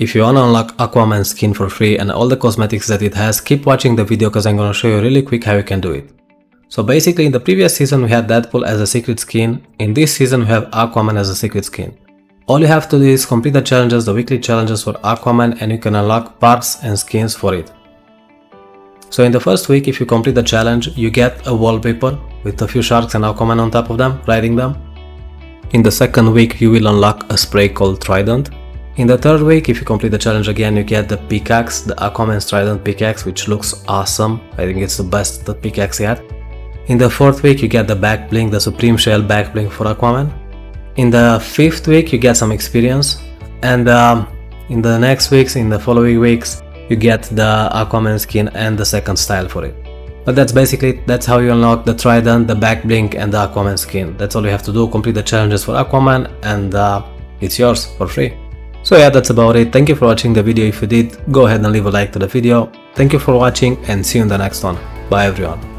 If you wanna unlock Aquaman skin for free and all the cosmetics that it has, keep watching the video cause I'm gonna show you really quick how you can do it. So basically in the previous season we had Deadpool as a secret skin, in this season we have Aquaman as a secret skin. All you have to do is complete the challenges, the weekly challenges for Aquaman and you can unlock parts and skins for it. So in the first week if you complete the challenge you get a wallpaper with a few sharks and Aquaman on top of them, riding them. In the second week you will unlock a spray called Trident. In the third week if you complete the challenge again you get the pickaxe, the Aquaman Trident pickaxe which looks awesome, I think it's the best the pickaxe yet. In the fourth week you get the back bling, the Supreme Shell back bling for Aquaman. In the fifth week you get some experience and um, in the next weeks, in the following weeks, you get the Aquaman skin and the second style for it. But that's basically that's how you unlock the Trident, the back bling and the Aquaman skin. That's all you have to do, complete the challenges for Aquaman and uh, it's yours for free. So yeah, that's about it. Thank you for watching the video. If you did, go ahead and leave a like to the video. Thank you for watching and see you in the next one. Bye everyone.